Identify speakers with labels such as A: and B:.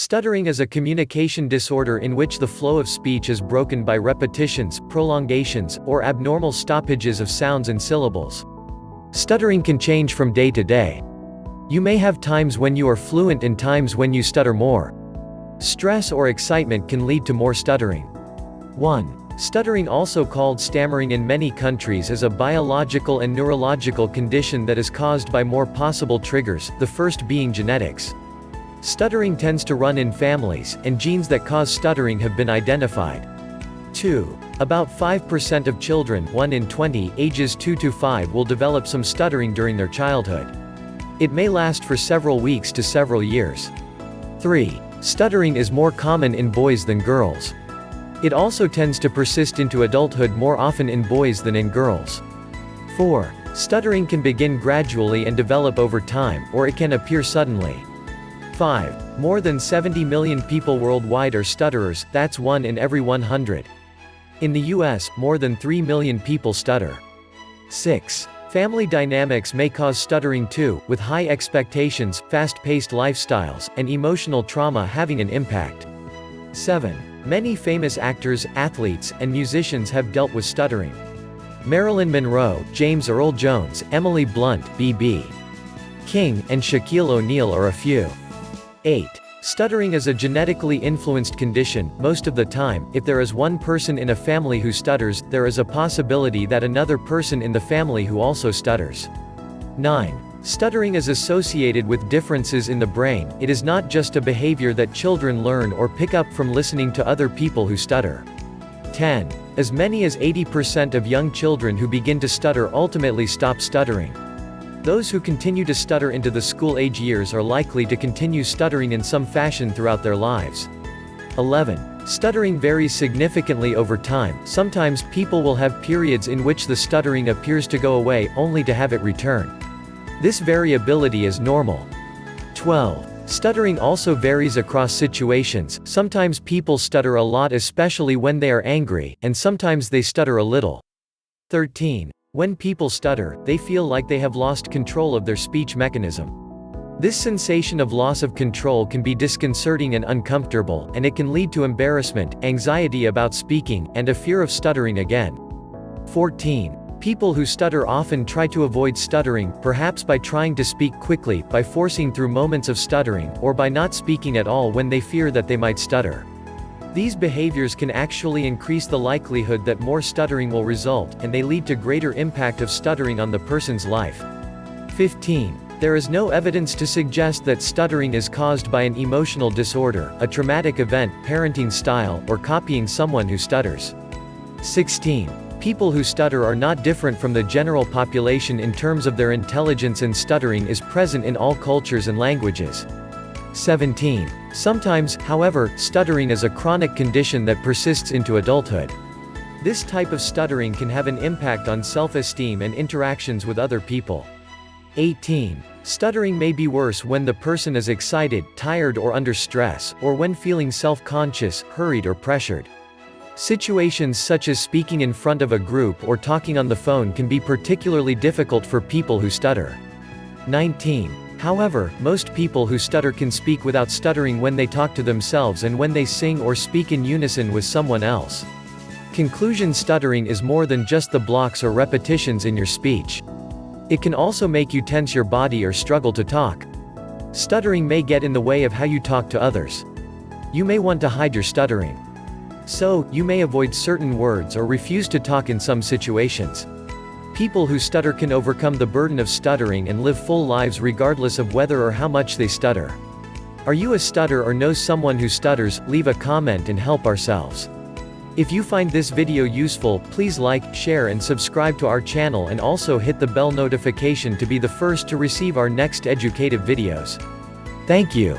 A: Stuttering is a communication disorder in which the flow of speech is broken by repetitions, prolongations, or abnormal stoppages of sounds and syllables. Stuttering can change from day to day. You may have times when you are fluent and times when you stutter more. Stress or excitement can lead to more stuttering. 1. Stuttering also called stammering in many countries is a biological and neurological condition that is caused by more possible triggers, the first being genetics. Stuttering tends to run in families, and genes that cause stuttering have been identified. 2. About 5% of children 1 in 20, ages 2 to 5 will develop some stuttering during their childhood. It may last for several weeks to several years. 3. Stuttering is more common in boys than girls. It also tends to persist into adulthood more often in boys than in girls. 4. Stuttering can begin gradually and develop over time, or it can appear suddenly. 5. More than 70 million people worldwide are stutterers, that's 1 in every 100. In the US, more than 3 million people stutter. 6. Family dynamics may cause stuttering too, with high expectations, fast-paced lifestyles, and emotional trauma having an impact. 7. Many famous actors, athletes, and musicians have dealt with stuttering. Marilyn Monroe, James Earl Jones, Emily Blunt, B.B. King, and Shaquille O'Neal are a few. 8. Stuttering is a genetically influenced condition, most of the time, if there is one person in a family who stutters, there is a possibility that another person in the family who also stutters. 9. Stuttering is associated with differences in the brain, it is not just a behavior that children learn or pick up from listening to other people who stutter. 10. As many as 80% of young children who begin to stutter ultimately stop stuttering. Those who continue to stutter into the school-age years are likely to continue stuttering in some fashion throughout their lives. 11. Stuttering varies significantly over time, sometimes people will have periods in which the stuttering appears to go away, only to have it return. This variability is normal. 12. Stuttering also varies across situations, sometimes people stutter a lot especially when they are angry, and sometimes they stutter a little. 13. When people stutter, they feel like they have lost control of their speech mechanism. This sensation of loss of control can be disconcerting and uncomfortable, and it can lead to embarrassment, anxiety about speaking, and a fear of stuttering again. 14. People who stutter often try to avoid stuttering, perhaps by trying to speak quickly, by forcing through moments of stuttering, or by not speaking at all when they fear that they might stutter. These behaviors can actually increase the likelihood that more stuttering will result, and they lead to greater impact of stuttering on the person's life. 15. There is no evidence to suggest that stuttering is caused by an emotional disorder, a traumatic event, parenting style, or copying someone who stutters. 16. People who stutter are not different from the general population in terms of their intelligence and stuttering is present in all cultures and languages. 17. Sometimes, however, stuttering is a chronic condition that persists into adulthood. This type of stuttering can have an impact on self-esteem and interactions with other people. 18. Stuttering may be worse when the person is excited, tired or under stress, or when feeling self-conscious, hurried or pressured. Situations such as speaking in front of a group or talking on the phone can be particularly difficult for people who stutter. 19. However, most people who stutter can speak without stuttering when they talk to themselves and when they sing or speak in unison with someone else. Conclusion stuttering is more than just the blocks or repetitions in your speech. It can also make you tense your body or struggle to talk. Stuttering may get in the way of how you talk to others. You may want to hide your stuttering. So, you may avoid certain words or refuse to talk in some situations. People who stutter can overcome the burden of stuttering and live full lives regardless of whether or how much they stutter. Are you a stutter or know someone who stutters? Leave a comment and help ourselves. If you find this video useful, please like, share and subscribe to our channel and also hit the bell notification to be the first to receive our next educative videos. Thank you.